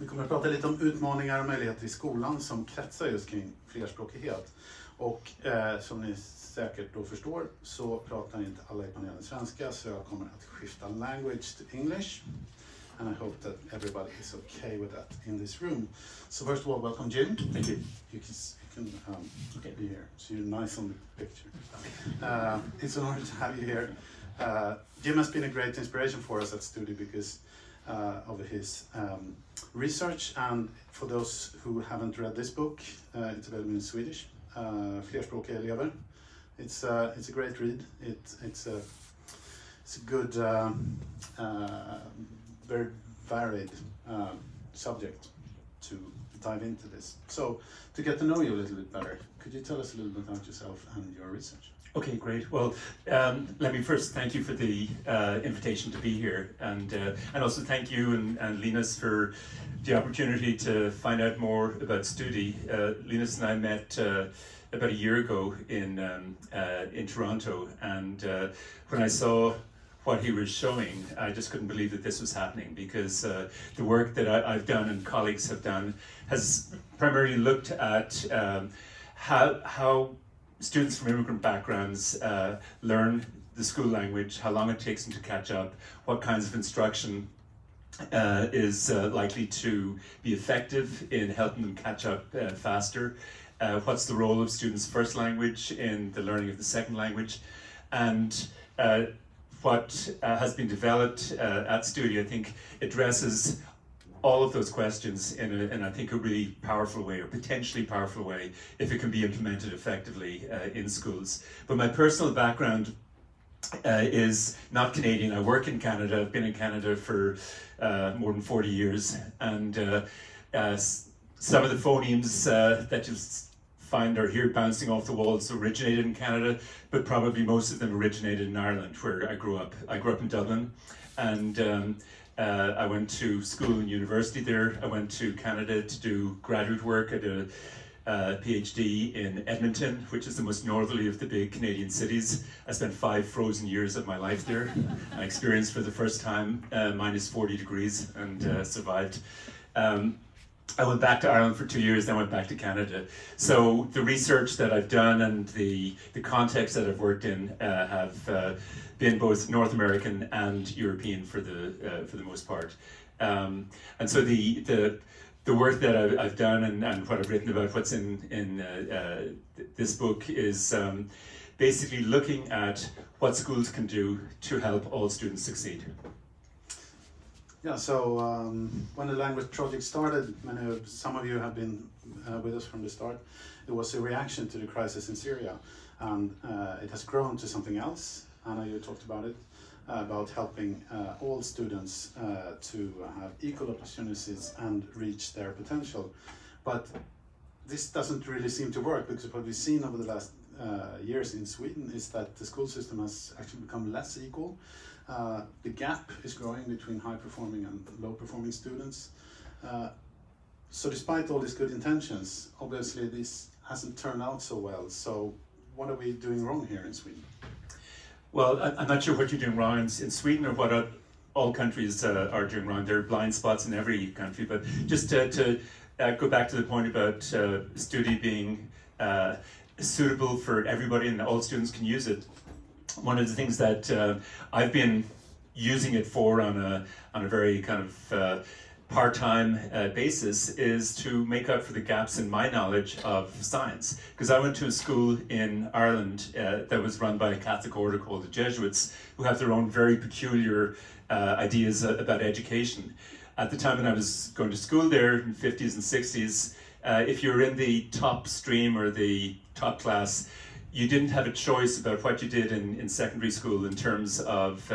Vi kommer att prata lite om utmaningar och möjligheter i skolan som kretsar just kring flerspråkighet. Och eh, som ni säkert då förstår så pratar inte alla i panelen svenska så jag kommer att skifta language to English. And I hope that everybody is okay with that in this room. So first of all, welcome Jim. Thank you. You can, you can um, okay. be here. So you're nice on the picture. Uh, it's an honor to have you here. Uh, Jim has been a great inspiration for us at Studi because uh, of his um, research and for those who haven't read this book, uh, it's available in Swedish, uh, elever. It's, uh, it's a great read. It, it's, a, it's a good, um, uh, very varied um, subject to dive into this. So to get to know you a little bit better, could you tell us a little bit about yourself and your research? Okay, great. Well, um, let me first thank you for the uh, invitation to be here, and uh, and also thank you and, and Linus for the opportunity to find out more about Studi. Uh, Linus and I met uh, about a year ago in um, uh, in Toronto, and uh, when I saw what he was showing, I just couldn't believe that this was happening because the work that I, have done and colleagues have done has primarily looked at um, how how students from immigrant backgrounds uh, learn the school language, how long it takes them to catch up, what kinds of instruction uh, is uh, likely to be effective in helping them catch up uh, faster, uh, what's the role of students' first language in the learning of the second language, and uh, what has been developed at Studi, I think, addresses all of those questions in, a, in I think a really powerful way or potentially powerful way if it can be implemented effectively uh, in schools. But my personal background uh, is not Canadian. I work in Canada. I've been in Canada for uh, more than 40 years. And uh, uh, some of the phonemes uh, that you find or hear bouncing off the walls originated in Canada, but probably most of them originated in Ireland, where I grew up. I grew up in Dublin. And um, uh, I went to school and university there. I went to Canada to do graduate work. I did a uh, PhD in Edmonton, which is the most northerly of the big Canadian cities. I spent five frozen years of my life there. I experienced for the first time uh, minus 40 degrees and uh, survived. Um, I went back to Ireland for two years, then went back to Canada. So the research that I've done and the, the context that I've worked in uh, have uh, been both North American and European for the uh, for the most part. Um, and so the the the work that I've, I've done and, and what I've written about what's in in uh, uh, this book is um, basically looking at what schools can do to help all students succeed. Yeah, so um, when the language project started, many of, some of you have been uh, with us from the start. It was a reaction to the crisis in Syria, and uh, it has grown to something else. Anna, you talked about it, uh, about helping uh, all students uh, to have equal opportunities and reach their potential. But this doesn't really seem to work because what we've seen over the last uh, years in Sweden is that the school system has actually become less equal. Uh, the gap is growing between high performing and low performing students. Uh, so despite all these good intentions, obviously this hasn't turned out so well. So what are we doing wrong here in Sweden? Well, I'm not sure what you're doing wrong in, Sweden or what all countries uh, are doing wrong. There are blind spots in every country, but just to, to uh, go back to the point about uh, Studi being uh, suitable for everybody and all students can use it. One of the things that uh, I've been using it for on a on a very kind of uh, part-time uh, basis is to make up for the gaps in my knowledge of science. Because I went to a school in Ireland uh, that was run by a Catholic order called the Jesuits, who have their own very peculiar uh, ideas about education. At the time when I was going to school there in the 50s and 60s, uh, if you were in the top stream or the top class, you didn't have a choice about what you did in, in secondary school in terms of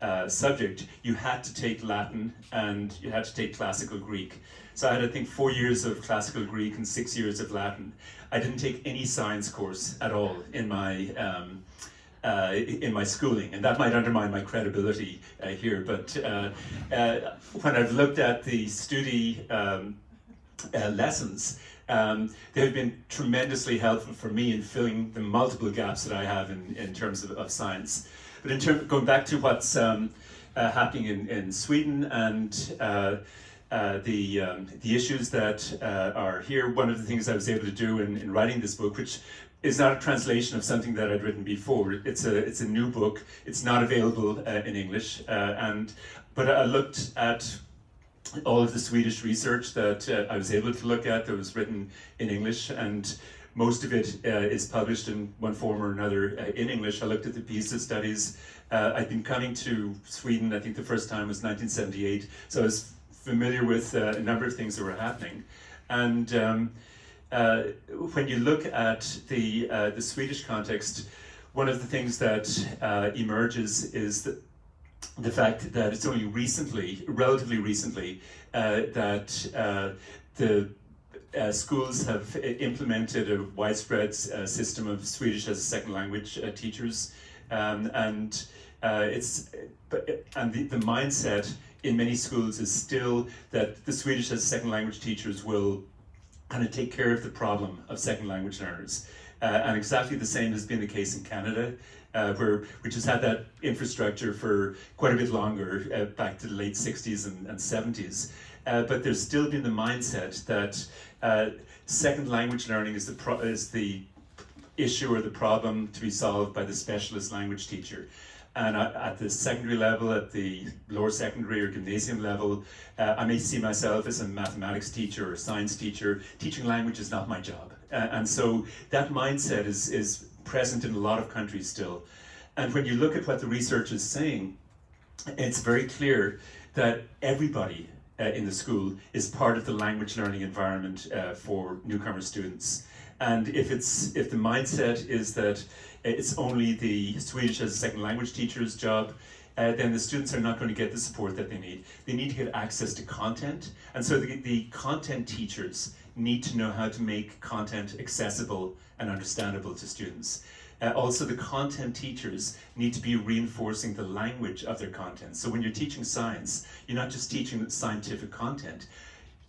uh, subject, you had to take Latin and you had to take classical Greek. So I had, I think, four years of classical Greek and six years of Latin. I didn't take any science course at all in my um, uh, in my schooling, and that might undermine my credibility uh, here. But uh, uh when I've looked at the Studi um, lessons, um, they have been tremendously helpful for me in filling the multiple gaps that I have in, in terms of, of science. But in terms going back to what's um, uh, happening in, in Sweden and uh, uh, the um, the issues that uh, are here. One of the things I was able to do in, in writing this book, which is not a translation of something that I'd written before. It's a it's a new book. It's not available uh, in English, uh, and but I looked at all of the Swedish research that I was able to look at that was written in English, and most of it uh, is published in one form or another uh, in English. I looked at the PISA studies. Uh, I'd been coming to Sweden, I think the first time was 1978, so I was familiar with uh, a number of things that were happening. And um, uh, when you look at the, the Swedish context, one of the things that emerges is that the fact that it's only recently, relatively recently, uh, that uh, the uh, schools have implemented a widespread uh, system of Swedish as a second language uh, teachers, um, and uh, it's and the, the mindset in many schools is still that the Swedish as a second language teachers will kind of take care of the problem of second language learners. Uh, and exactly the same has been the case in Canada, uh, where which has had that infrastructure for quite a bit longer, uh, back to the late 60s and, and 70s. Uh, but there's still been the mindset that uh, second language learning is the is the issue or the problem to be solved by the specialist language teacher. And at the secondary level, at the lower secondary or gymnasium level, uh, I may see myself as a mathematics teacher or science teacher. Teaching language is not my job. Uh, and so that mindset is, is present in a lot of countries still. And when you look at what the research is saying, it's very clear that everybody uh, in the school is part of the language learning environment uh, for newcomer students. And if it's if the mindset is that it's only the Swedish as a second language teacher's job, uh, then the students are not going to get the support that they need. They need to get access to content. And so the, the content teachers need to know how to make content accessible and understandable to students. Uh, also, the content teachers need to be reinforcing the language of their content. So when you're teaching science, you're not just teaching scientific content,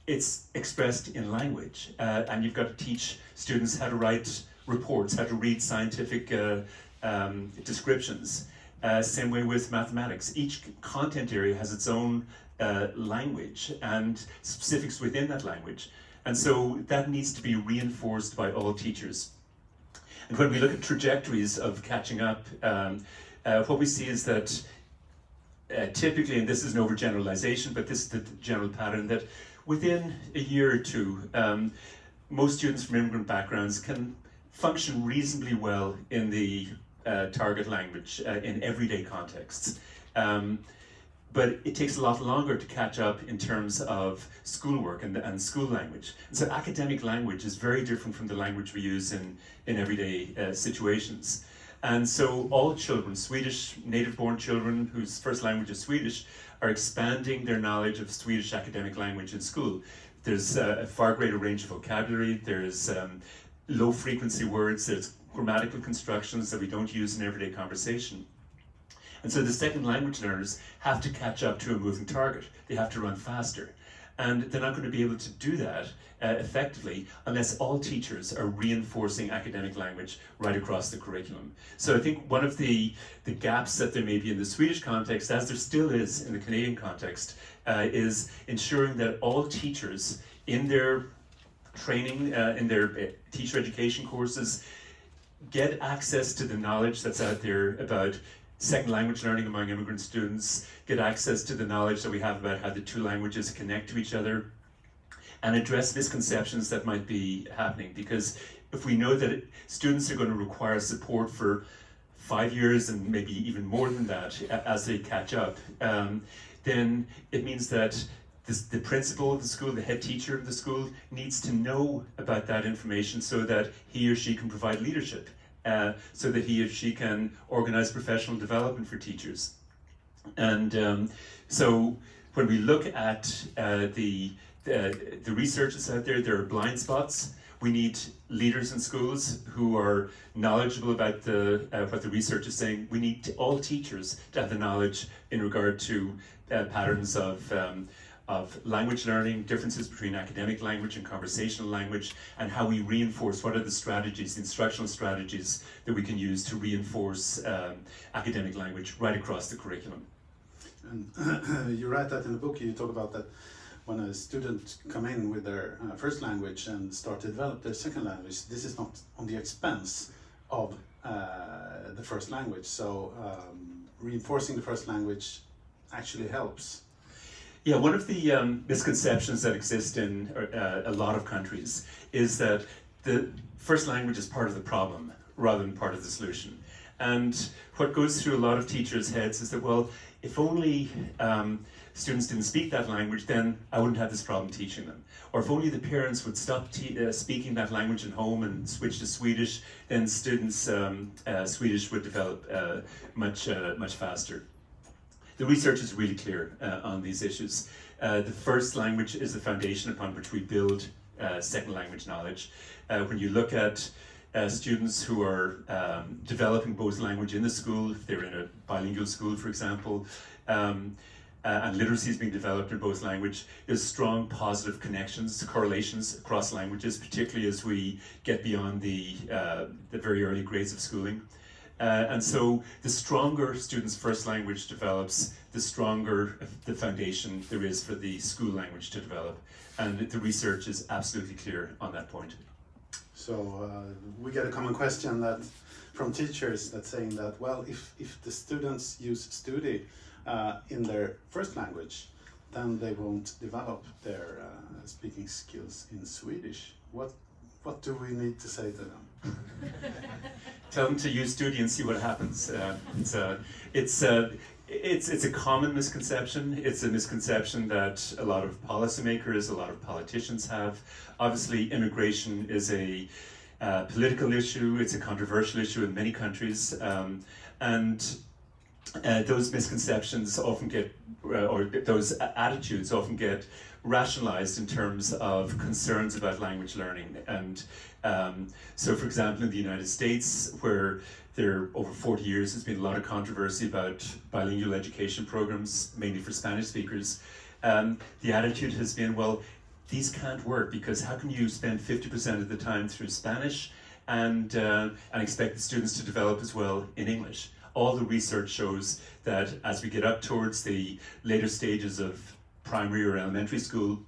it's expressed in language. Uh, and you've got to teach students how to write reports, how to read scientific uh, um, descriptions. Uh, same way with mathematics. Each content area has its own uh, language and specifics within that language. And so that needs to be reinforced by all teachers. And when we look at trajectories of catching up, um, uh, what we see is that uh, typically, and this is an overgeneralization, but this is the general pattern, that within a year or two, um, most students from immigrant backgrounds can function reasonably well in the uh, target language uh, in everyday contexts. Um, but it takes a lot longer to catch up in terms of schoolwork and, and school language. And so academic language is very different from the language we use in, in everyday uh, situations. And so all children, Swedish native-born children whose first language is Swedish, are expanding their knowledge of Swedish academic language in school. There's uh, a far greater range of vocabulary, there's um, low frequency words, there's grammatical constructions that we don't use in everyday conversation. And so the second language learners have to catch up to a moving target. They have to run faster. And they're not going to be able to do that uh, effectively unless all teachers are reinforcing academic language right across the curriculum. So I think one of the, the gaps that there may be in the Swedish context, as there still is in the Canadian context, uh, is ensuring that all teachers in their training, uh, in their uh, teacher education courses, get access to the knowledge that's out there about second language learning among immigrant students, get access to the knowledge that we have about how the two languages connect to each other, and address misconceptions that might be happening. Because if we know that students are going to require support for five years and maybe even more than that as they catch up, um, then it means that this, the principal of the school, the head teacher of the school, needs to know about that information so that he or she can provide leadership uh, so that he or she can organize professional development for teachers. And um, so when we look at uh, the, the, the research that's out there, there are blind spots. We need leaders in schools who are knowledgeable about the, uh, what the research is saying. We need all teachers to have the knowledge in regard to uh, patterns of um, of language learning, differences between academic language and conversational language, and how we reinforce what are the strategies, instructional strategies that we can use to reinforce um, academic language right across the curriculum. And you write that in the book, you talk about that when a student come in with their uh, first language and start to develop their second language, this is not on the expense of uh, the first language. So um, reinforcing the first language actually helps. Yeah, one of the um, misconceptions that exist in uh, a lot of countries is that the first language is part of the problem rather than part of the solution. And what goes through a lot of teachers' heads is that, well, if only um, students didn't speak that language, then I wouldn't have this problem teaching them. Or if only the parents would stop uh, speaking that language at home and switch to Swedish, then students' um, uh, Swedish would develop uh, much, uh, much faster. The research is really clear uh, on these issues. Uh, the first language is the foundation upon which we build second language knowledge. when you look at uh, students who are um, developing both language in the school, if they're in a bilingual school, for example, um, uh, and literacy is being developed in both language, there's strong positive connections, correlations across languages, particularly as we get beyond the, uh, the very early grades of schooling. Uh, and so the stronger students' first language develops, the stronger the foundation there is for the school language to develop. And the research is absolutely clear on that point. So uh, we get a common question that from teachers that saying that well, if if the students use Studi uh, in their first language, then they won't develop their uh, speaking skills in Swedish. What what do we need to say to them? Tell them to use Studi and see what happens. Uh, it's a it's a it's it's a common misconception. It's a misconception that a lot of policymakers, a lot of politicians have. Obviously, immigration is a uh, political issue. It's a controversial issue in many countries, um, and uh, those misconceptions often get, uh, or those attitudes often get rationalized in terms of concerns about language learning. And um, so, for example, in the United States, where there over 40 years has been a lot of controversy about bilingual education programs, mainly for Spanish speakers. Um, the attitude has been, well, these can't work because how can you spend 50% of the time through Spanish and, uh, and expect the students to develop as well in English? All the research shows that as we get up towards the later stages of primary or elementary school,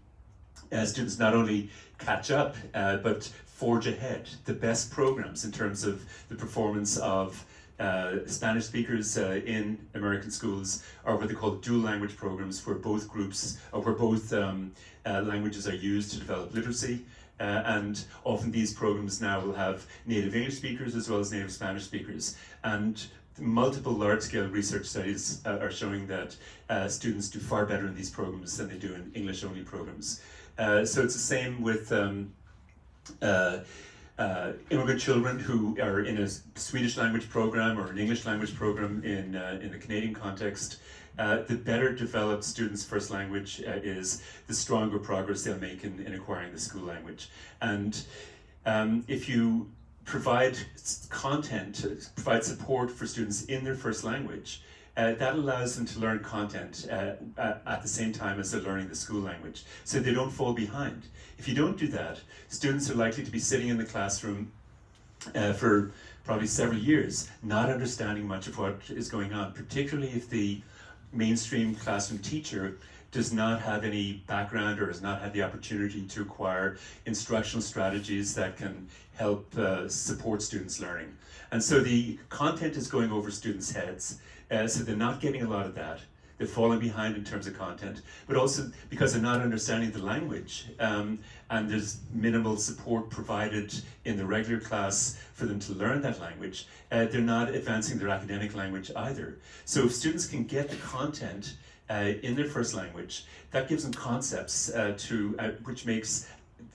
uh, students not only catch up, uh, but forge ahead the best programs in terms of the performance of uh, Spanish speakers uh, in American schools are what they call dual language programs, where both groups or where both um, uh, languages are used to develop literacy. Uh, and often these programs now will have native English speakers as well as native Spanish speakers. And multiple large-scale research studies uh, are showing that uh, students do far better in these programs than they do in English-only programs. so it's the same with um, uh, uh, immigrant children who are in a Swedish language program or an English language program in, uh, in the Canadian context, uh, the better developed students' first language uh, is, the stronger progress they'll make in, in acquiring the school language. And um, if you provide content, provide support for students in their first language, uh, that allows them to learn content uh, at the same time as they're learning the school language, so they don't fall behind. If you don't do that, students are likely to be sitting in the classroom uh, for probably several years, not understanding much of what is going on, particularly if the mainstream classroom teacher does not have any background or has not had the opportunity to acquire instructional strategies that can help uh, support students' learning. And so the content is going over students' heads, uh, so they're not getting a lot of that. They're falling behind in terms of content, but also because they're not understanding the language um, and there's minimal support provided in the regular class for them to learn that language, uh, they're not advancing their academic language either. So if students can get the content in their first language, that gives them concepts uh, to, uh, which makes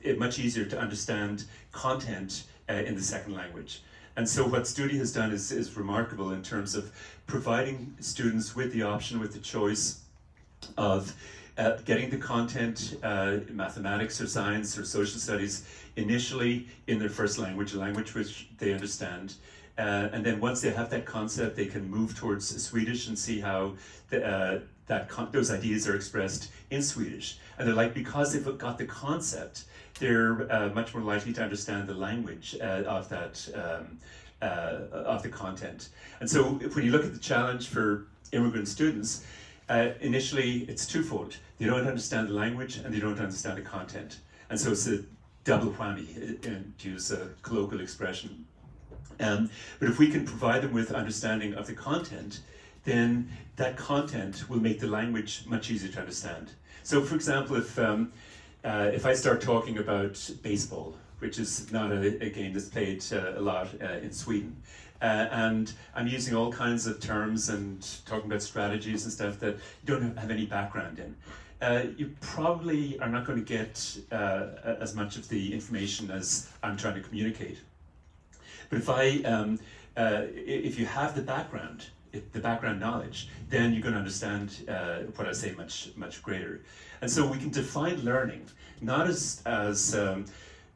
it much easier to understand content uh, in the second language. And so what Studi has done is, is remarkable in terms of providing students with the option, with the choice of uh, getting the content, uh, mathematics or science or social studies, initially in their first language, a language which they understand. Uh, and then once they have that concept, they can move towards Swedish and see how the, uh, that those ideas are expressed in Swedish. And they're like, because they've got the concept, they're uh, much more likely to understand the language uh, of that um, uh, of the content. And so, when you look at the challenge for immigrant students, uh, initially it's twofold. They don't understand the language and they don't understand the content. And so it's a double whammy, to use a colloquial expression. Um, but if we can provide them with understanding of the content, then that content will make the language much easier to understand. So, for example, if um, uh, if I start talking about baseball, which is not a, a game that's played uh, a lot uh, in Sweden, uh, and I'm using all kinds of terms and talking about strategies and stuff that you don't have any background in. Uh, you probably are not going to get uh, as much of the information as I'm trying to communicate. But if I, um, uh, if you have the background, the background knowledge, then you're going to understand uh, what I say much much greater. And so we can define learning not as as um,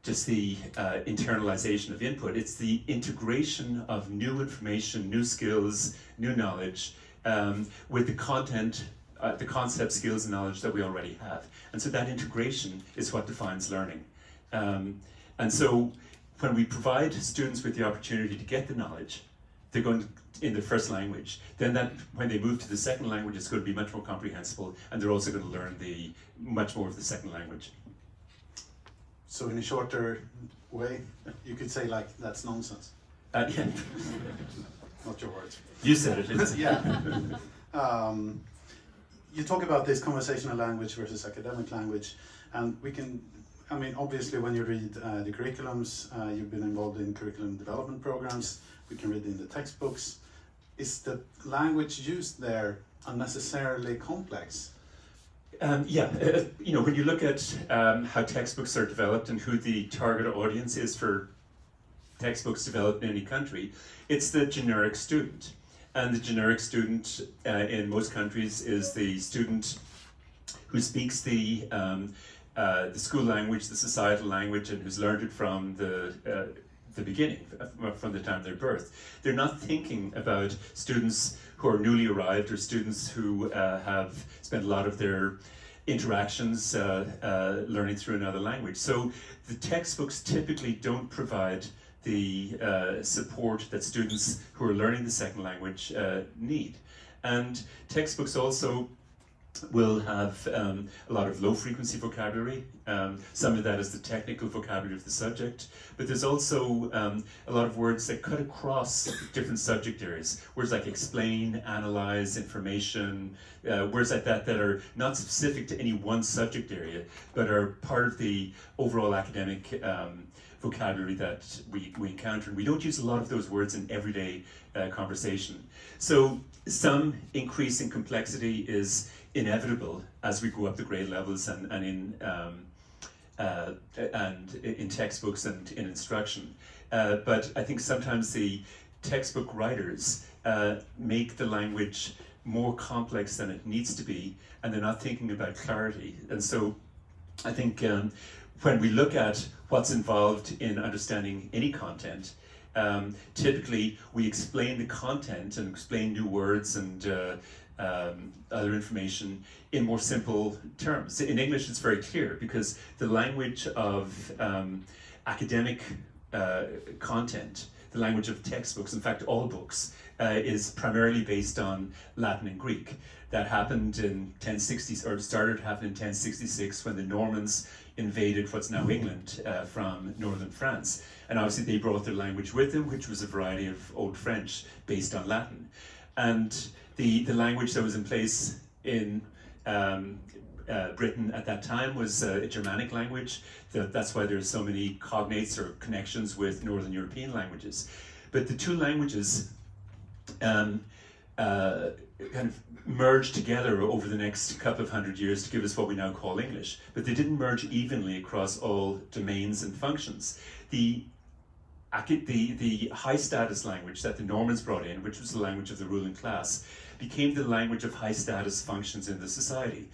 just the uh, internalization of input. It's the integration of new information, new skills, new knowledge um, with the content, uh, the concept, skills, and knowledge that we already have. And so that integration is what defines learning. Um, and so when we provide students with the opportunity to get the knowledge, they're going to, in the first language. Then that when they move to the second language, it's going to be much more comprehensible, and they're also going to learn the much more of the second language. So in a shorter way, you could say like that's nonsense. Uh, yeah. Not your words. You said it. yeah. Um, you talk about this conversational language versus academic language, and we can. I mean, obviously, when you read uh, the curriculums, uh, you've been involved in curriculum development programs. We can read in the textbooks. Is the language used there unnecessarily complex? Um, yeah, uh, you know, when you look at um, how textbooks are developed and who the target audience is for textbooks developed in any country, it's the generic student. And the generic student uh, in most countries is the student who speaks the, um, uh, the school language, the societal language, and who's learned it from the uh, the beginning, from the time of their birth. They're not thinking about students who are newly arrived or students who uh, have spent a lot of their interactions uh, uh, learning through another language. So the textbooks typically don't provide the uh, support that students who are learning the second language uh, need. And textbooks also will have um, a lot of low frequency vocabulary. Um, some of that is the technical vocabulary of the subject, but there's also um, a lot of words that cut across different subject areas. Words like explain, analyze, information, uh, words like that that are not specific to any one subject area, but are part of the overall academic um, vocabulary that we, we encounter. And we don't use a lot of those words in everyday uh, conversation. So some increase in complexity is inevitable as we go up the grade levels and, and in um, uh, and in textbooks and in instruction. Uh, but I think sometimes the textbook writers uh, make the language more complex than it needs to be, and they're not thinking about clarity. And so I think um, when we look at what's involved in understanding any content, um, typically we explain the content and explain new words and uh, um, other information in more simple terms. In English, it's very clear because the language of um, academic uh, content, the language of textbooks, in fact, all books, uh, is primarily based on Latin and Greek. That happened in 1060s, or started to happen in 1066 when the Normans invaded what's now England uh, from northern France. And obviously, they brought their language with them, which was a variety of Old French based on Latin. And the, the language that was in place in um, uh, Britain at that time was uh, a Germanic language. that's why there's so many cognates or connections with Northern European languages. But the two languages um, uh, kind of merged together over the next couple of hundred years to give us what we now call English. But they didn't merge evenly across all domains and functions. The the, the high status language that the Normans brought in, which was the language of the ruling class, became the language of high status functions in the society.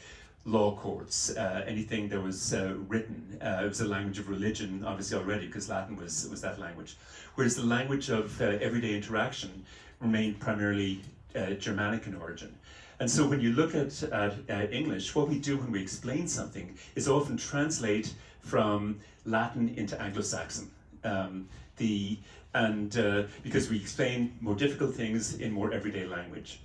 Law courts, uh, anything that was uh, written, uh, it was a language of religion, obviously already, because Latin was, was that language. Whereas the language of uh, everyday interaction remained primarily uh, Germanic in origin. And so when you look at, at uh, English, what we do when we explain something is often translate from Latin into Anglo-Saxon. Um, the, and because we explain more difficult things in more everyday language.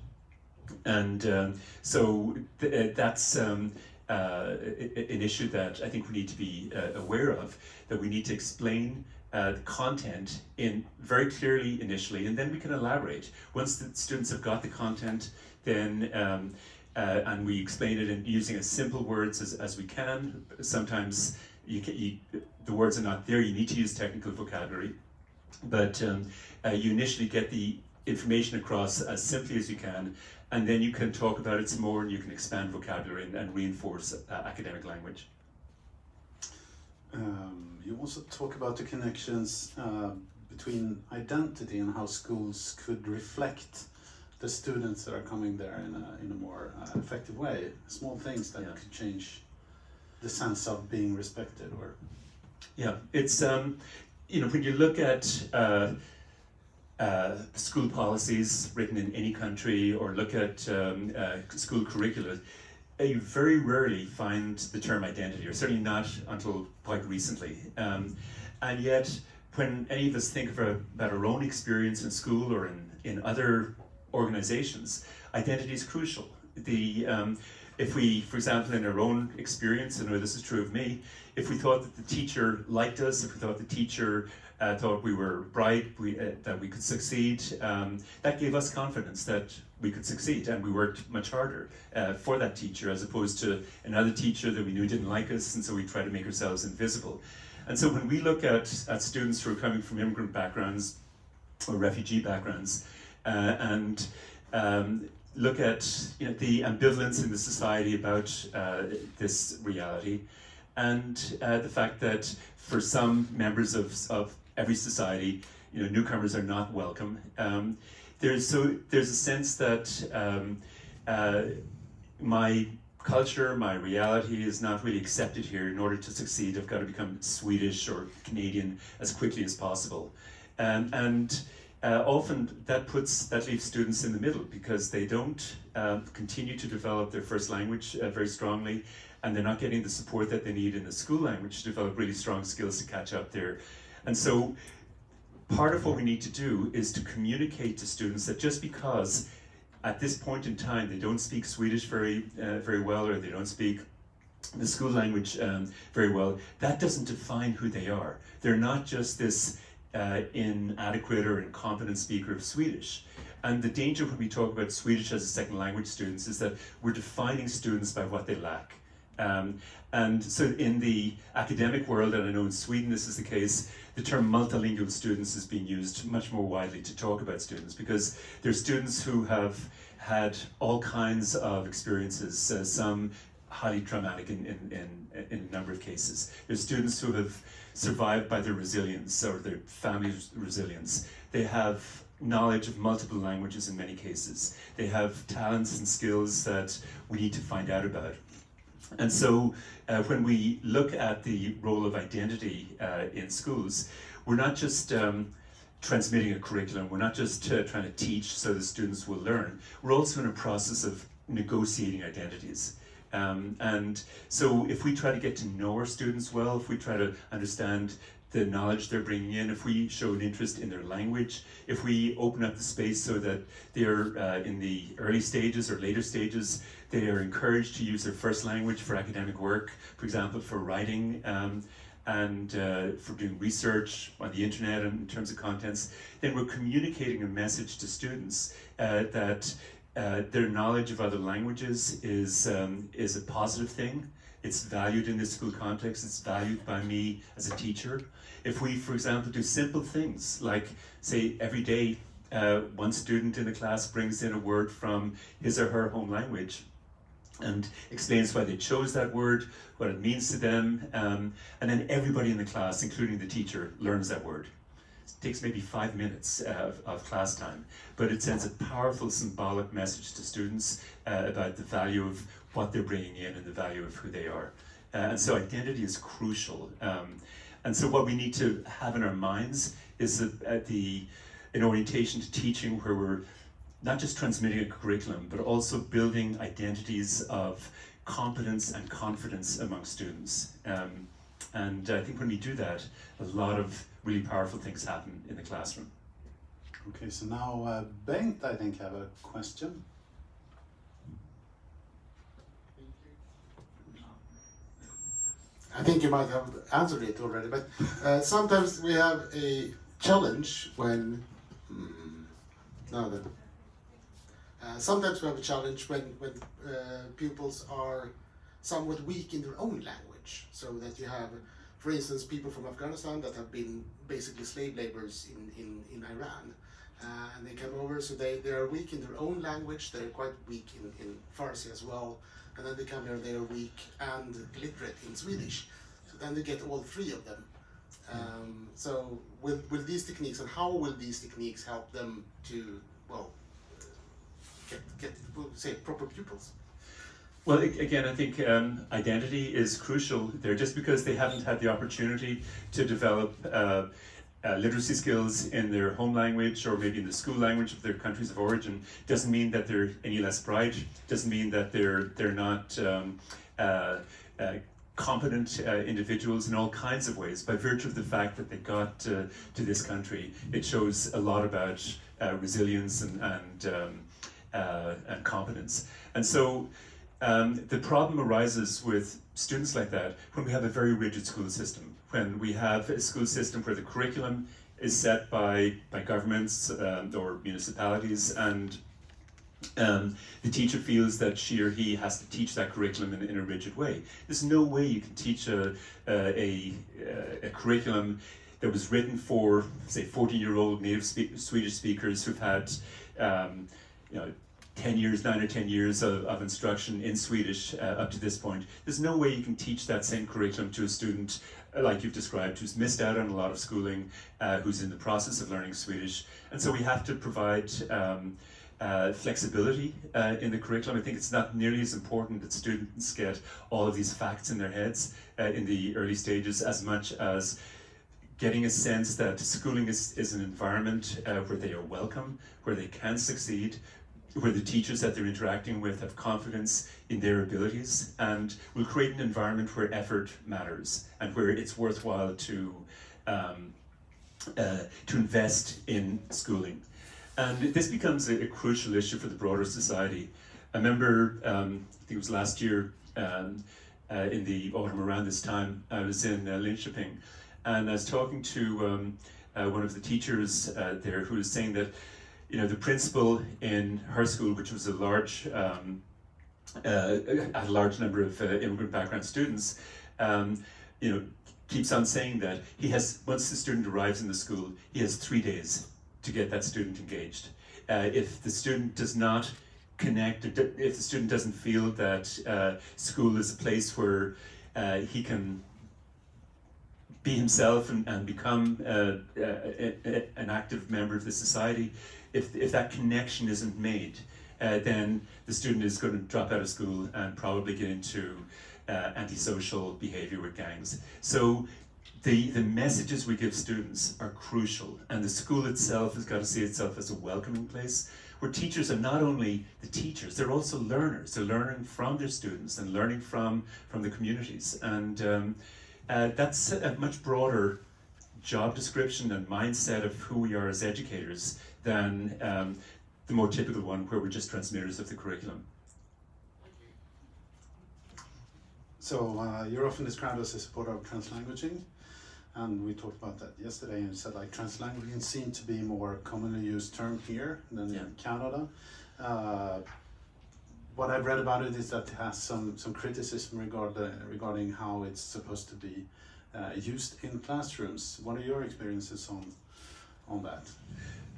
And um, so th- uh, that's um, uh, an issue that I think we need to be uh, aware of, that we need to explain uh, the content in very clearly initially, and then we can elaborate. Once the students have got the content, then um, uh, and we explain it in using as simple words as, as we can. Sometimes you, can, you, the words are not there, you need to use technical vocabulary, but um, uh, you initially get the information across as simply as you can, and then you can talk about it some more and you can expand vocabulary and, and reinforce uh, academic language. Um, you also talk about the connections uh, between identity and how schools could reflect the students that are coming there in a, in a more uh, effective way. Small things that Yeah. could change the sense of being respected or Yeah, it's um, you know when you look at uh, school policies written in any country or look at um, uh, school curricula, you very rarely find the term identity, or certainly not until quite recently. Um, and yet, when any of us think of our, about our own experience in school or in, in other organizations, identity is crucial. The um, if we, for example, in our own experience, and I know this is true of me, if we thought that the teacher liked us, if we thought the teacher uh, thought we were bright, we, uh, that we could succeed, um, that gave us confidence that we could succeed, and we worked much harder uh, for that teacher as opposed to another teacher that we knew didn't like us, and so we tried to make ourselves invisible. And so when we look at, at students who are coming from immigrant backgrounds or refugee backgrounds, uh, and um, look at you know, the ambivalence in the society about uh, this reality, and uh, the fact that for some members of, of every society, you know, newcomers are not welcome. Um, there's so there's a sense that um, uh, my culture, my reality is not really accepted here. In order to succeed, I've got to become Swedish or Canadian as quickly as possible, um, and uh, often that puts that leaves students in the middle because they don't um, continue to develop their first language uh, very strongly, and they're not getting the support that they need in the school language to develop really strong skills to catch up there, and so. Part of what we need to do is to communicate to students that just because at this point in time they don't speak Swedish very uh, very well or they don't speak the school language um, very well, that doesn't define who they are. They're not just this uh, inadequate or incompetent speaker of Swedish. And the danger when we talk about Swedish as a second language students is that we're defining students by what they lack. Um, and so in the academic world, and I know in Sweden this is the case, the term multilingual students is being used much more widely to talk about students because there's students who have had all kinds of experiences, uh, some highly traumatic in, in, in, in a number of cases. There's students who have survived by their resilience or their family's resilience. They have knowledge of multiple languages in many cases. They have talents and skills that we need to find out about. And so uh, when we look at the role of identity uh, in schools, we're not just um, transmitting a curriculum, we're not just uh, trying to teach so the students will learn, we're also in a process of negotiating identities. Um, and so if we try to get to know our students well, if we try to understand the knowledge they're bringing in, if we show an interest in their language, if we open up the space so that they're uh, in the early stages or later stages, they are encouraged to use their first language for academic work, for example, for writing um, and uh, for doing research on the internet and in terms of contents, then we're communicating a message to students uh, that uh, their knowledge of other languages is, um, is a positive thing. It's valued in the school context, it's valued by me as a teacher. If we, for example, do simple things like, say, every day uh, one student in the class brings in a word from his or her home language and explains why they chose that word, what it means to them, um, and then everybody in the class, including the teacher, learns that word. Takes maybe five minutes uh, of, of class time, but it sends a powerful symbolic message to students uh, about the value of what they're bringing in and the value of who they are. Uh, and so identity is crucial. Um, and so what we need to have in our minds is that the an orientation to teaching where we're not just transmitting a curriculum, but also building identities of competence and confidence among students. Um, and I think when we do that, a lot of really powerful things happen in the classroom. Okay, so now uh, Bengt, I think, have a question. I think you might have answered it already, but uh, sometimes we have a challenge when. Mm, no, then. Uh, sometimes we have a challenge when, when uh, pupils are somewhat weak in their own language, so that you have for instance, people from Afghanistan that have been basically slave laborers in in, in Iran. Uh, and they come over, so they, they are weak in their own language, they're quite weak in, in Farsi as well, and then they come here, they are weak and literate in Swedish. So then they get all three of them. Um, so with, with these techniques, and how will these techniques help them to, well, get, get say, proper pupils? Well, again, I think um, identity is crucial there. Just because they haven't had the opportunity to develop uh, uh, literacy skills in their home language or maybe in the school language of their countries of origin doesn't mean that they're any less bright. Doesn't mean that they're they're not um, uh, uh, competent uh, individuals in all kinds of ways. By virtue of the fact that they got to this country, it shows a lot about uh, resilience and and, um, uh, and competence. And so. Um, the problem arises with students like that when we have a very rigid school system when we have a school system where the curriculum is set by, by governments um, or municipalities and um, the teacher feels that she or he has to teach that curriculum in, in a rigid way. There's no way you can teach a, a, a, a curriculum that was written for, say, 14 year old native spe- Swedish speakers who've had um, you know, 10 years, 9 or 10 years of, of instruction in Swedish uh, up to this point. There's no way you can teach that same curriculum to a student like you've described, who's missed out on a lot of schooling, uh, who's in the process of learning Swedish. And so we have to provide um, uh, flexibility uh, in the curriculum. I think it's not nearly as important that students get all of these facts in their heads uh, in the early stages as much as getting a sense that schooling is, is an environment uh, where they are welcome, where they can succeed, where the teachers that they're interacting with have confidence in their abilities and will create an environment where effort matters and where it's worthwhile to um, uh, to invest in schooling. And this becomes a, a, crucial issue for the broader society. I remember, um, I think it was last year um, uh, in the autumn around this time, I was in uh, Linköping and I was talking to um, uh, one of the teachers uh, there who was saying that you know, the principal in her school, which was a large, um, uh, a large number of uh, immigrant background students, um, you know, keeps on saying that he has, once the student arrives in the school, he has three days to get that student engaged. Uh, if the student does not connect, if the student doesn't feel that uh, school is a place where uh, he can be himself and, and become uh, a, an active member of the society, if, if that connection isn't made, uh, then the student is going to drop out of school and probably get into uh, antisocial behavior with gangs. So the, the messages we give students are crucial, and the school itself has got to see itself as a welcoming place where teachers are not only the teachers, they're also learners. They're learning from their students and learning from, from the communities. And um, uh, that's a much broader job description and mindset of who we are as educators than um, the more typical one where we're just transmitters of the curriculum. So uh, you're often described as a supporter of translanguaging, and we talked about that yesterday. And said like translanguaging seemed to be a more commonly used term here than yeah. in Canada. Uh, what I've read about it is that it has some some criticism regard, uh, regarding how it's supposed to be uh, used in classrooms. What are your experiences on on that?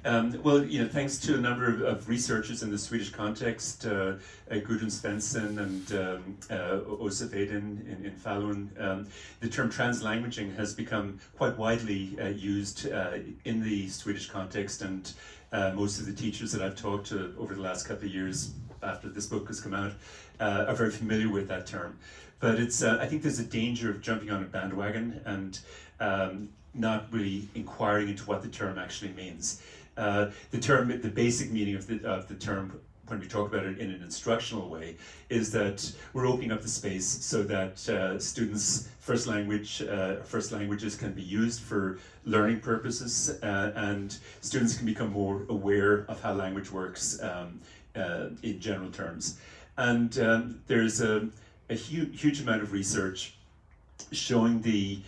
Um, well, you know, thanks to a number of, of researchers in the Swedish context, uh, uh, Gudrun Svensson and um, uh, Wedin in, in Falun, um, the term translanguaging has become quite widely uh, used uh, in the Swedish context, and uh, most of the teachers that I've talked to over the last couple of years after this book has come out uh, are very familiar with that term. But it's, I think there's a danger of jumping on a bandwagon and um, not really inquiring into what the term actually means. Uh, the term, the basic meaning of the, of the term when we talk about it in an instructional way, is that we're opening up the space so that uh, students' first language, uh, first languages can be used for learning purposes, uh, and students can become more aware of how language works um, uh, in general terms. And um, there's a, a huge, huge amount of research showing the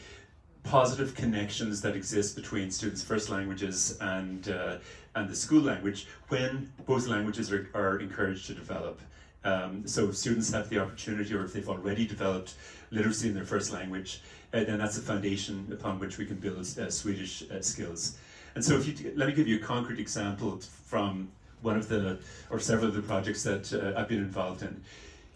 positive connections that exist between students' first languages and uh, and the school language when both languages are, are encouraged to develop. Um, so students have the opportunity or if they've already developed literacy in their first language, uh, then that's a foundation upon which we can build uh, Swedish uh, skills. And so if you, let me give you a concrete example from one of the, or several of the projects that uh, I've been involved in.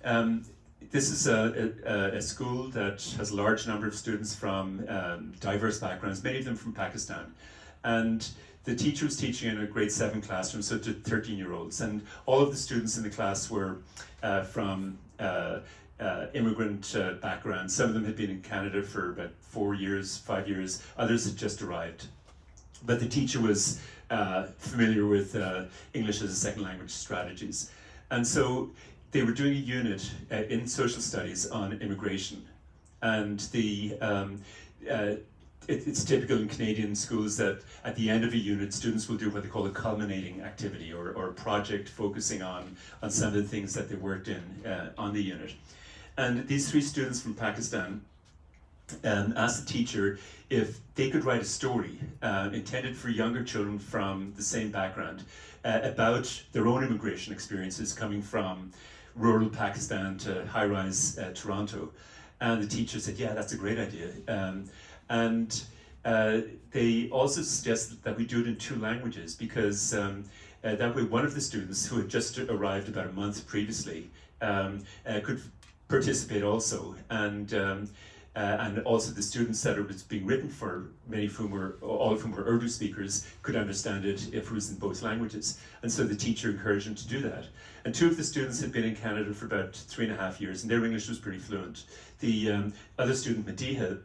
Um, this is a, a, a, school that has a large number of students from um, diverse backgrounds, many of them from Pakistan. And the teacher was teaching in a grade seven classroom, so to 13 year olds. And all of the students in the class were uh, from uh, uh, immigrant uh, backgrounds. Some of them had been in Canada for about four years, five years, others had just arrived. But the teacher was uh, familiar with uh, English as a second language strategies. And so they were doing a unit in social studies on immigration. And the um, it, it's typical in Canadian schools that at the end of a unit, students will do what they call a culminating activity or, or a project focusing on, on some of the things that they worked in uh, on the unit. And these three students from Pakistan um, asked the teacher if they could write a story uh, intended for younger children from the same background uh, about their own immigration experiences coming from rural Pakistan to high rise uh, Toronto. And the teacher said, Yeah, that's a great idea. Um, and uh, they also suggested that we do it in two languages because um, uh, that way one of the students who had just arrived about a month previously um, uh, could participate also. And um, uh, and also the students that it was being written for, many of whom were, all of whom were Urdu speakers, could understand it if it was in both languages. And so the teacher encouraged them to do that. And two of the students had been in Canada for about three and a half years, and their English was pretty fluent. The um, other student, Madiha,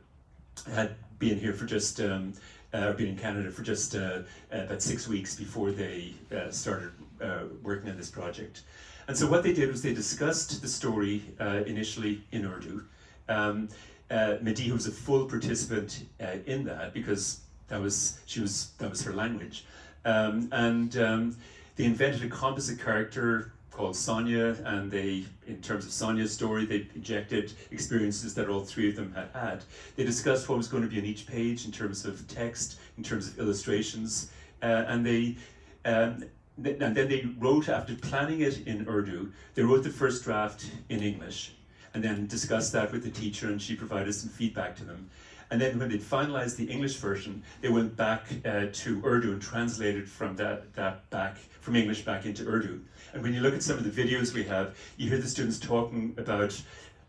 had been here for just um, uh, been in Canada for just uh, about six weeks before they uh, started uh, working on this project. And so what they did was they discussed the story uh, initially in Urdu. Um, uh, Madi was a full participant uh, in that because that was she was that was her language, um, and um, they invented a composite character called Sonia, and they, in terms of Sonia's story, they injected experiences that all three of them had had. They discussed what was going to be on each page in terms of text, in terms of illustrations, uh, and they. Um, and then they wrote, after planning it in Urdu, they wrote the first draft in English, and then discussed that with the teacher, and she provided some feedback to them. And then when they'd finalized the English version, they went back uh, to Urdu and translated from that, that back, from English back into Urdu. And when you look at some of the videos we have, you hear the students talking about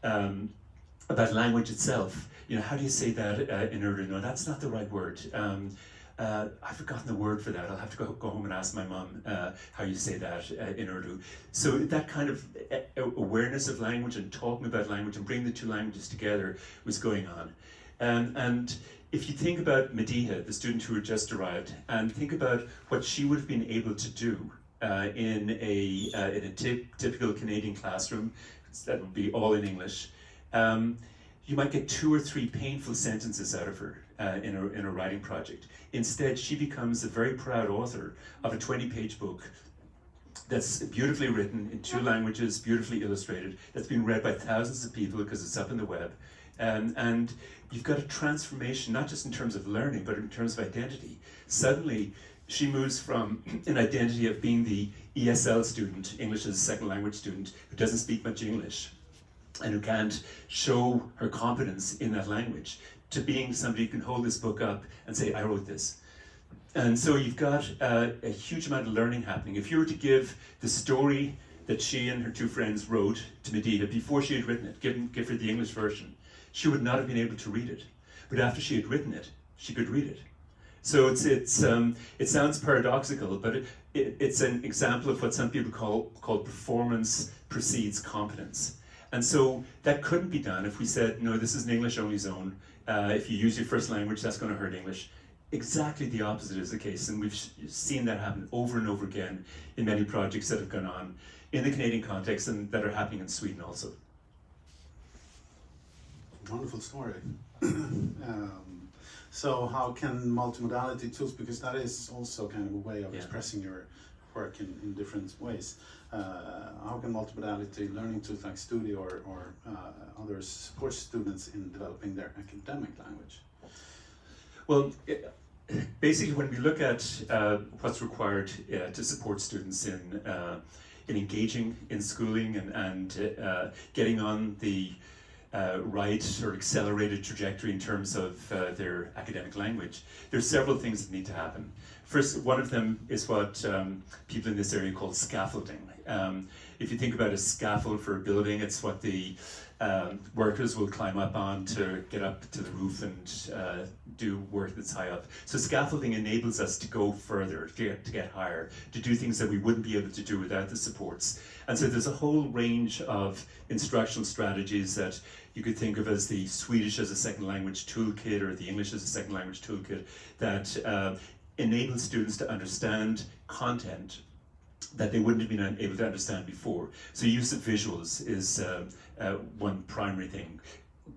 um, about language itself. You know, how do you say that uh, in Urdu? No, that's not the right word. Um, uh, I've forgotten the word for that. I'll have to go, go home and ask my mom uh, how you say that uh, in Urdu. So that kind of uh, awareness of language and talking about language and bringing the two languages together was going on. Um, and if you think about Madiha, the student who had just arrived, and think about what she would have been able to do uh, in a uh, in a typical Canadian classroom, that would be all in English. Um, you might get two or three painful sentences out of her uh, in, a, in a writing project. Instead, she becomes a very proud author of a 20 page book that's beautifully written in two languages, beautifully illustrated, that's been read by thousands of people because it's up in the web. Um, and you've got a transformation, not just in terms of learning, but in terms of identity. Suddenly, she moves from an identity of being the ESL student, English as a second language student, who doesn't speak much English and who can't show her competence in that language, to being somebody who can hold this book up and say, I wrote this. And so you've got uh, a huge amount of learning happening. If you were to give the story that she and her two friends wrote to Madiha before she had written it, give, give her the English version, she would not have been able to read it. But after she had written it, she could read it. So it's it's um, it sounds paradoxical, but it, it, it's an example of what some people call called performance precedes competence. And so that couldn't be done if we said, no, this is an English only zone. Uh, if you use your first language, that's going to hurt English. Exactly the opposite is the case, and we've seen that happen over and over again in many projects that have gone on in the Canadian context and that are happening in Sweden also. Wonderful story. um, so how can multimodality tools, because that is also kind of a way of yeah. expressing your work in, in different ways. Uh, how can multimodality learning tools like Studi or, or uh, others support students in developing their academic language? Well, basically, when we look at uh, what's required to support students in in engaging in schooling and, and uh, getting on the uh, right or accelerated trajectory in terms of uh, their academic language, there's several things that need to happen. First, one of them is what um, people in this area call scaffolding. Um, if you think about a scaffold for a building, it's what the um, workers will climb up on to get up to the roof and uh, do work that's high up. So scaffolding enables us to go further, to get, to get higher, to do things that we wouldn't be able to do without the supports. And so there's a whole range of instructional strategies that you could think of as the Swedish as a second language toolkit or the English as a second language toolkit that uh, enable students to understand content that they wouldn't have been able to understand before. So use of visuals is uh, uh, one primary thing.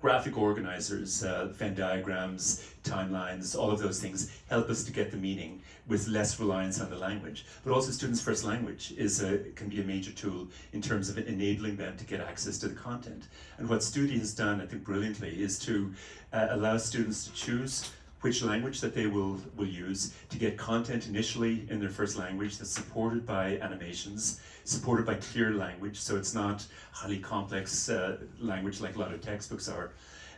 Graphic organizers, uh, Venn diagrams, timelines, all of those things help us to get the meaning with less reliance on the language. But also students' first language is a, can be a major tool in terms of enabling them to get access to the content. And what Studi has done, I think brilliantly, is to uh, allow students to choose which language that they will, will use to get content initially in their first language that's supported by animations, supported by clear language, so it's not highly complex uh, language like a lot of textbooks are.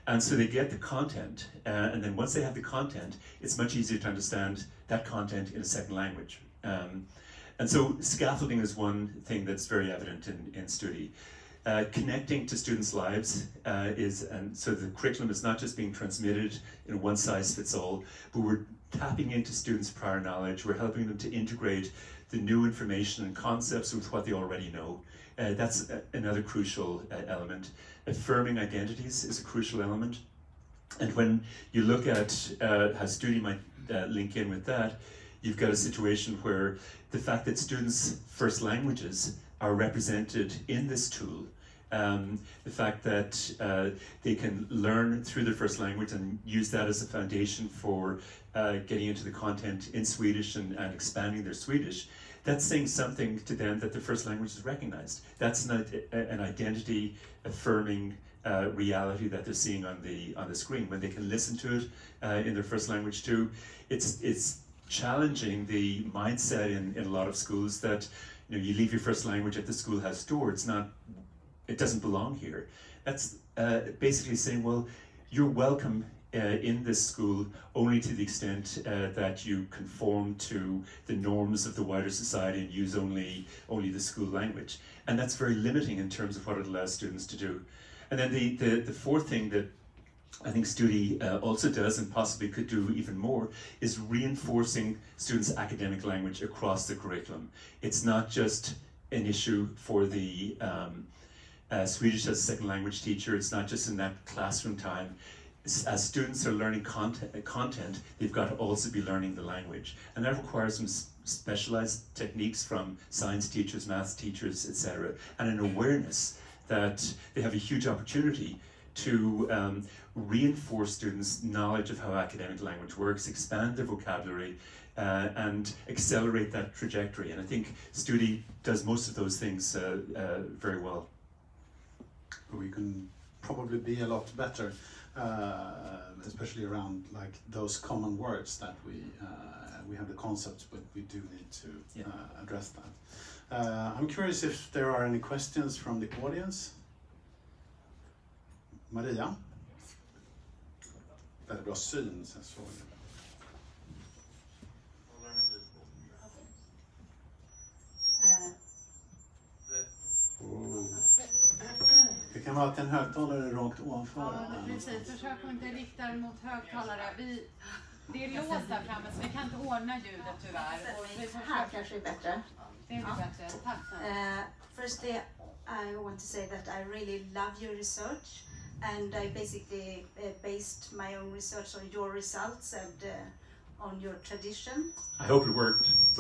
And so they get the content, uh, and then once they have the content, it's much easier to understand that content in a second language. Um, and so scaffolding is one thing that's very evident in, in Studi. Uh, connecting to students' lives uh, is, and so the curriculum is not just being transmitted in a one size fits all, but we're tapping into students' prior knowledge. We're helping them to integrate the new information and concepts with what they already know. Uh, that's a, another crucial uh, element. Affirming identities is a crucial element. And when you look at uh, how Studi might link in with that, you've got a situation where the fact that students' first languages are represented in this tool. Um, the fact that uh, they can learn through their first language and use that as a foundation for uh, getting into the content in Swedish and, and, expanding their Swedish, that's saying something to them that their first language is recognized. That's an, an identity affirming uh, reality that they're seeing on the on the screen when they can listen to it uh, in their first language too. It's it's challenging the mindset in, in a lot of schools that you know, you leave your first language at the schoolhouse door. It's not, it doesn't belong here. That's uh, basically saying, well, you're welcome uh, in this school only to the extent uh, that you conform to the norms of the wider society and use only only the school language. And that's very limiting in terms of what it allows students to do. And then the, the, the fourth thing that I think Studi uh, also does and possibly could do even more is reinforcing students' academic language across the curriculum. It's not just an issue for the um, uh, Swedish as a second language teacher, it's not just in that classroom time. As students are learning content, content, they've got to also be learning the language. And that requires some specialized techniques from science teachers, math teachers, etc., and an awareness that they have a huge opportunity to um, reinforce students' knowledge of how academic language works, expand their vocabulary, uh, and accelerate that trajectory. And I think Studi does most of those things uh, uh, very well. We can probably be a lot better, uh, especially around like those common words that we uh, we have the concepts, but we do need to yeah. Uh, address that. I'm curious if there are any questions from the audience. Maria? Väldigt bra syn, så jag såg det. Oh. Det kan vara att en högtalare är rakt ovanför. Ja, precis. Försök att inte rikta den mot högtalare. Vi, det är låst där framme så vi kan inte ordna ljudet tyvärr. Här kanske är bättre. Det är ja. bättre. Tack. Uh, firstly, I want to say that I really love your research. And I basically uh, based my own research on your results and uh, on your tradition. I hope it worked.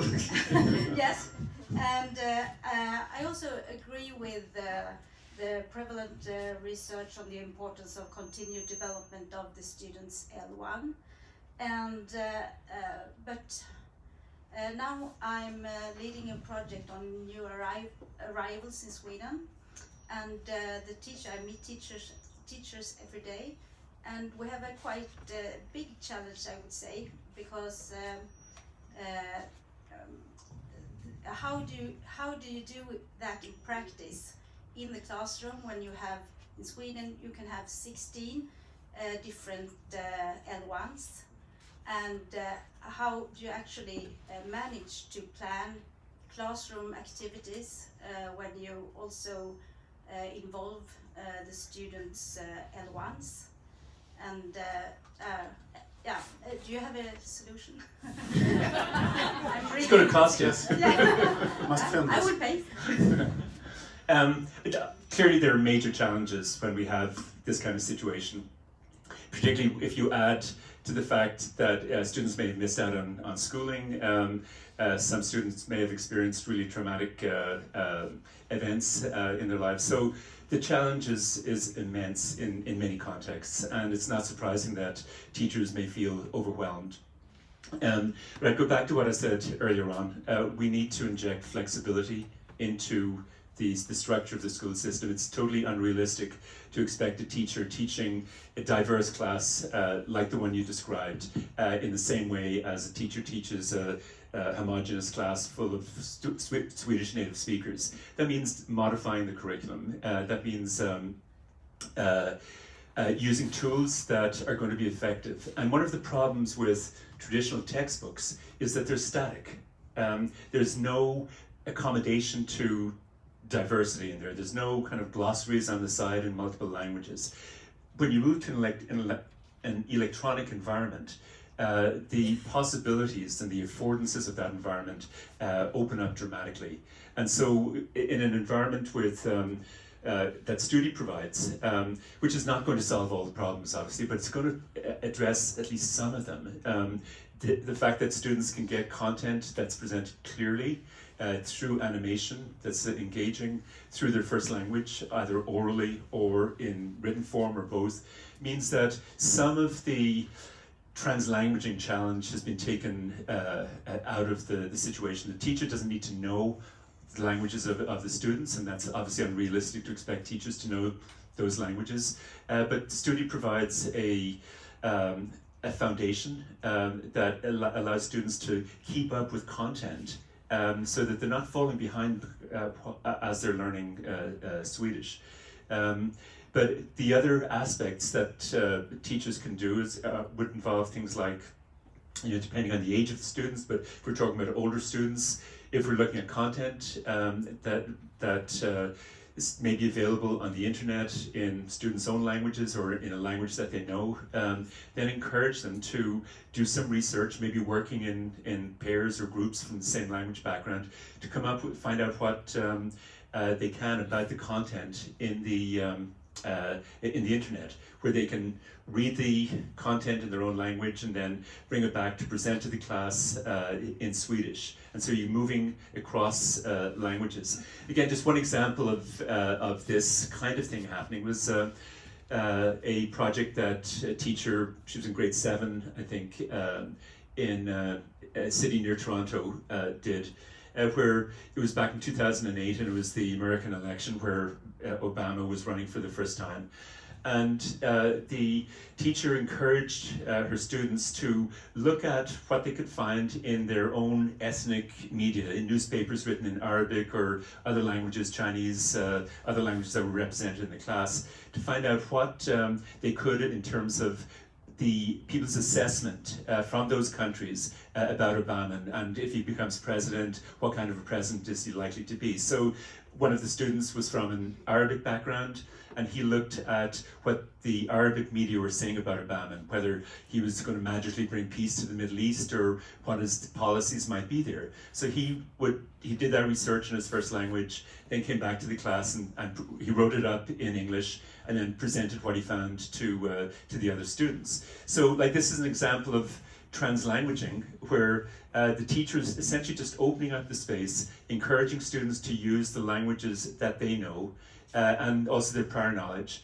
yes, and uh, uh, I also agree with uh, the prevalent research on the importance of continued development of the students L1, and but Uh, now I'm uh, leading a project on new arri- arrivals in Sweden, and uh, the teacher I meet teachers teachers every day, and we have a quite uh, big challenge, I would say, because um, uh, um, how do you, how do you do that in practice? In the classroom when you have in Sweden you can have 16 uh, different uh, L1s and uh, how do you actually uh, manage to plan classroom activities uh, when you also uh, involve uh, the students uh, L1s and uh, uh, yeah, uh, do you have a solution? It's going to cost you. Yes. Yeah. Must film I this. will pay. Um, but, uh, clearly, there are major challenges when we have this kind of situation, particularly if you add to the fact that uh, students may have missed out on, on schooling. Um, uh, some students may have experienced really traumatic uh, uh, events uh, in their lives. So the challenge is, is immense in, in many contexts, and it's not surprising that teachers may feel overwhelmed. Um, I go back to what I said earlier on. Uh, we need to inject flexibility into the, the structure of the school system. It's totally unrealistic to expect a teacher teaching a diverse class uh, like the one you described uh, in the same way as a teacher teaches a, a homogenous class full of Swedish native speakers. That means modifying the curriculum. Uh, that means um, uh, uh, using tools that are going to be effective. And one of the problems with traditional textbooks is that they're static. Um, there's no accommodation to diversity in there. There's no kind of glossaries on the side in multiple languages. When you move to an, elect- an, ele- an electronic environment, uh, the possibilities and the affordances of that environment uh, open up dramatically. And so, in an environment with um, uh, that Studi provides, um, which is not going to solve all the problems, obviously, but it's going to address at least some of them. Um, the, the fact that students can get content that's presented clearly uh, through animation that's engaging through their first language, either orally or in written form or both, means that some of the translanguaging challenge has been taken uh, out of the, the situation. The teacher doesn't need to know the languages of, of the students, and that's obviously unrealistic to expect teachers to know those languages. Uh, but Studi provides a um, a foundation um, that al- allows students to keep up with content um, so that they're not falling behind uh, as they're learning uh, uh, Swedish. Um, but the other aspects that uh, teachers can do is, uh, would involve things like, you know, depending on the age of the students, but if we're talking about older students, if we're looking at content um, that, that uh, is maybe available on the internet in students' own languages or in a language that they know, um, then encourage them to do some research, maybe working in, in pairs or groups from the same language background, to come up with, find out what um, uh, they can about the content in the um, uh, in the internet, where they can read the content in their own language and then bring it back to present to the class uh, in Swedish. And so you're moving across uh, languages. Again, just one example of, uh, of this kind of thing happening was uh, uh, a project that a teacher, she was in grade seven, I think, um, in a city near Toronto, did. Where it was back in 2008 and it was the American election where uh, Obama was running for the first time. And uh, the teacher encouraged uh, her students to look at what they could find in their own ethnic media, in newspapers written in Arabic or other languages, Chinese, uh, other languages that were represented in the class, to find out what um, they could in terms of the people's assessment uh, from those countries uh, about Obama and, and if he becomes president, what kind of a president is he likely to be. So one of the students was from an Arabic background and he looked at what the Arabic media were saying about Obama and whether he was going to magically bring peace to the Middle East or what his policies might be there. So he would he did that research in his first language, then came back to the class and, and he wrote it up in English and then presented what he found to uh, to the other students. So like this is an example of translanguaging where uh, the teacher is essentially just opening up the space, encouraging students to use the languages that they know uh, and also their prior knowledge.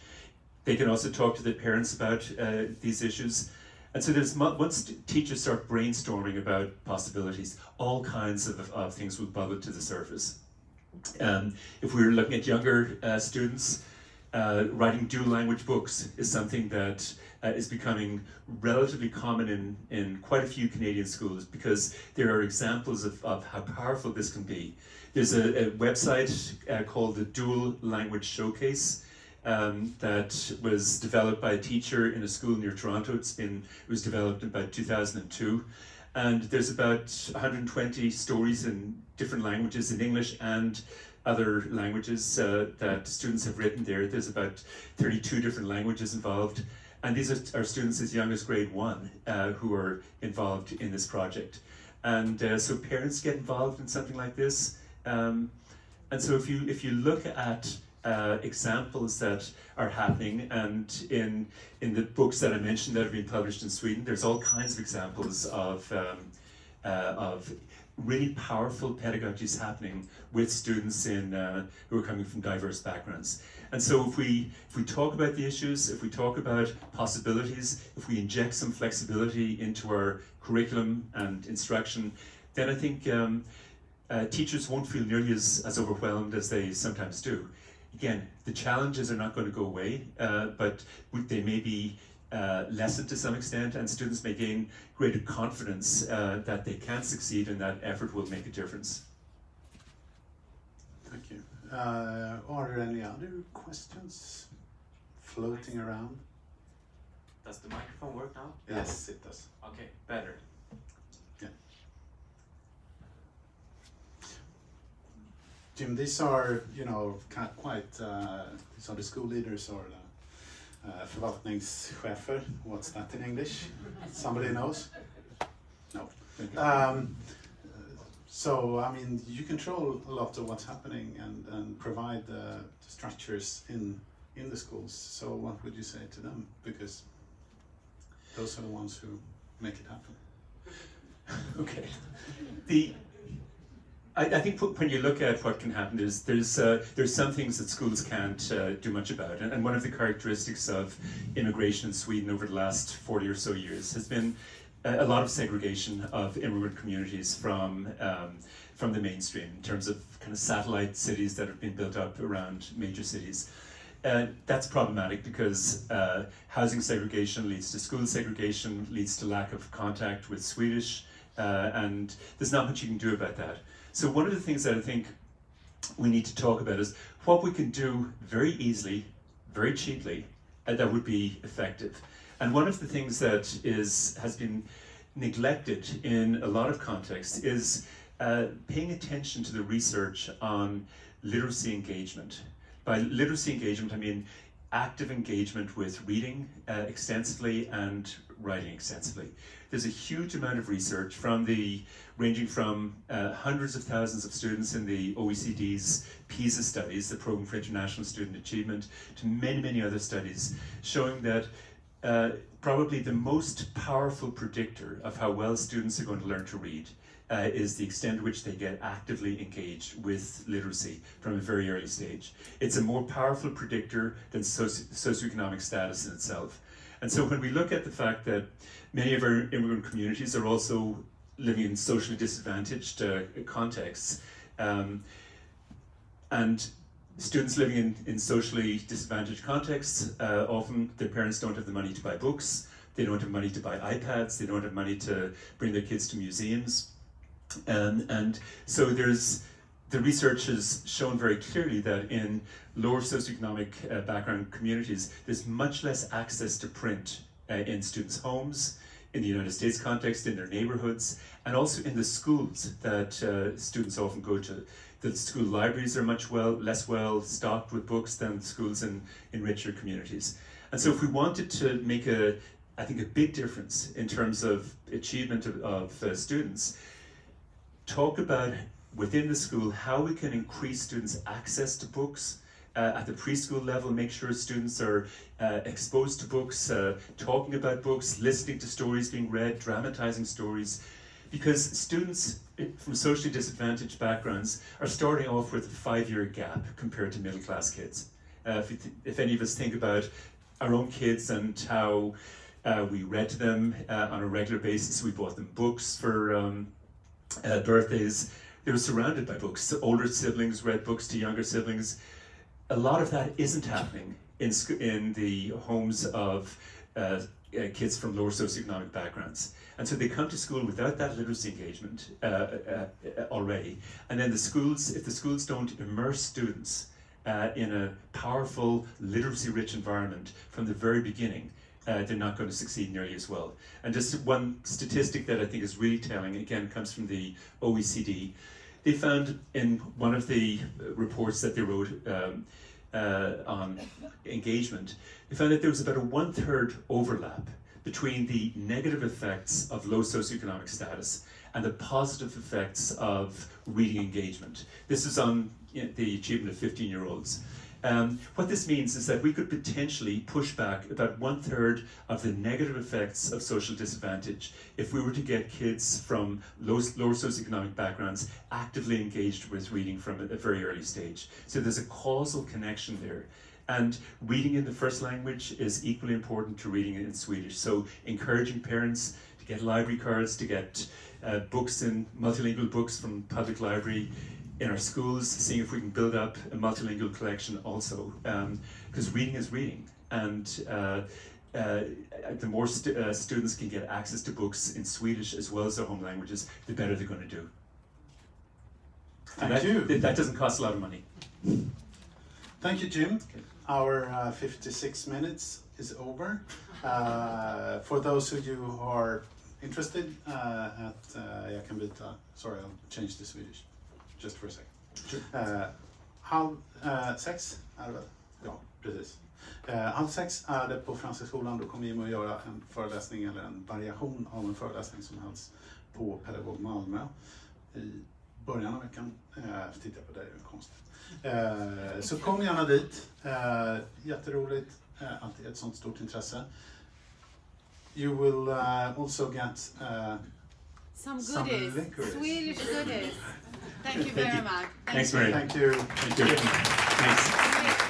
They can also talk to their parents about uh, these issues. And so there's once teachers start brainstorming about possibilities, all kinds of, of things will bubble to the surface. Um, if we're looking at younger uh, students, uh, writing dual language books is something that uh, is becoming relatively common in, in quite a few Canadian schools because there are examples of, of how powerful this can be. There's a, a website uh, called the Dual Language Showcase um, that was developed by a teacher in a school near Toronto. It's been, it was developed in about 2002. And there's about 120 stories in different languages in English and other languages uh, that students have written there. There's about 32 different languages involved. And these are, students as young as grade one uh, who are involved in this project. And uh, so parents get involved in something like this. Um, and so if you, if you look at uh, examples that are happening and in, in the books that I mentioned that have been published in Sweden, there's all kinds of examples of, um, uh, of really powerful pedagogies happening with students in, uh, who are coming from diverse backgrounds. And so if we, if we talk about the issues, if we talk about possibilities, if we inject some flexibility into our curriculum and instruction, then I think um, uh, teachers won't feel nearly as, as overwhelmed as they sometimes do. Again, the challenges are not going to go away, uh, but they may be uh, lessened to some extent, and students may gain greater confidence uh, that they can succeed and that effort will make a difference. Thank you. Uh, are there any other questions floating around? Does the microphone work now? Yes, it does. Okay, better. Yeah. Jim, these are, you know, quite, uh, these are the school leaders or the uh, förvaltningschefer. What's that in English? Somebody knows? No. Um, so, I mean, you control a lot of what's happening and, and provide the, the structures in, in the schools. So, what would you say to them? Because those are the ones who make it happen. okay. The I, I, think when you look at what can happen, there's there's uh, there's some things that schools can't uh, do much about, and, and, one of the characteristics of immigration in Sweden over the last forty or so years has been a, lot of segregation of immigrant communities from um, from the mainstream in terms of kind of satellite cities that have been built up around major cities. Uh, that's problematic because uh, housing segregation leads to school segregation, leads to lack of contact with Swedish, uh, and there's not much you can do about that. So one of the things that I think we need to talk about is what we can do very easily, very cheaply, and that would be effective. And one of the things that is has been neglected in a lot of contexts is uh, paying attention to the research on literacy engagement. By literacy engagement, I mean active engagement with reading uh, extensively and writing extensively. There's a huge amount of research from the ranging from uh, hundreds of thousands of students in the OECD's PISA studies, the Program for International Student Achievement, to many, many other studies showing that uh, probably the most powerful predictor of how well students are going to learn to read uh, is the extent to which they get actively engaged with literacy from a very early stage. It's a more powerful predictor than soci socioeconomic status in itself. And so when we look at the fact that many of our immigrant communities are also living in socially disadvantaged uh, contexts, um, and students living in, in socially disadvantaged contexts, uh, often their parents don't have the money to buy books, they don't have money to buy iPads, they don't have money to bring their kids to museums. Um, and so there's the research has shown very clearly that in lower socioeconomic uh, background communities, there's much less access to print uh, in students' homes, in the United States context, in their neighborhoods, and also in the schools that uh, students often go to. The school libraries are much well less well stocked with books than schools in, in richer communities. And so if we wanted to make a, I think, a big difference in terms of achievement of, of uh, students, talk about within the school how we can increase students' access to books uh, at the preschool level, make sure students are uh, exposed to books, uh, talking about books, listening to stories being read, dramatizing stories. Because students from socially disadvantaged backgrounds are starting off with a five year gap compared to middle class kids. Uh, if, if any of us think about our own kids and how Uh, we read to them uh, on a regular basis. We bought them books for um, uh, birthdays. They were surrounded by books. Older siblings read books to younger siblings. A lot of that isn't happening in, in the homes of uh, kids from lower socioeconomic backgrounds. And so they come to school without that literacy engagement uh, uh, uh, already. And then the schools, if the schools don't immerse students uh, in a powerful, literacy rich environment from the very beginning, uh, they're not going to succeed nearly as well. And just one statistic that I think is really telling, again, comes from the OECD. They found in one of the reports that they wrote um, uh, on engagement, they found that there was about a one third overlap between the negative effects of low socioeconomic status and the positive effects of reading engagement. This is on you know, the achievement of 15 year olds. Um, what this means is that we could potentially push back about one third of the negative effects of social disadvantage if we were to get kids from low, lower socioeconomic backgrounds actively engaged with reading from a, very early stage. So there's a causal connection there. And reading in the first language is equally important to reading in Swedish. So encouraging parents to get library cards, to get uh, books in multilingual books from public library in our schools, seeing if we can build up a multilingual collection also, because reading is reading, and uh, uh, the more stu- uh, students can get access to books in Swedish as well as their home languages, the better they're going to do. And Thank that, you. That, doesn't cost a lot of money. Thank you, Jim. Our uh, 56 minutes is over. Uh, for those of you who are interested uh, at uh, Jag kan byta, sorry I'll change to Swedish just for a second. Uh, halv uh, sex är det väl? Ja, precis. Uh, halv sex är det på Franska skolan, då kommer Jimmy att göra en föreläsning eller en variation av en föreläsning som hölls på Pedagog Malmö i början av veckan. Uh, tittar på dig, det är konstigt. Eh, så kom gärna dit. Eh, jätteroligt eh, att det är ett sånt stort intresse. You will uh, also get uh, Some Some goodies. licorice. Swedish goodies. Thank you Thank very you. much. Thanks very much. thank you. Thank you. Thanks. Thank you.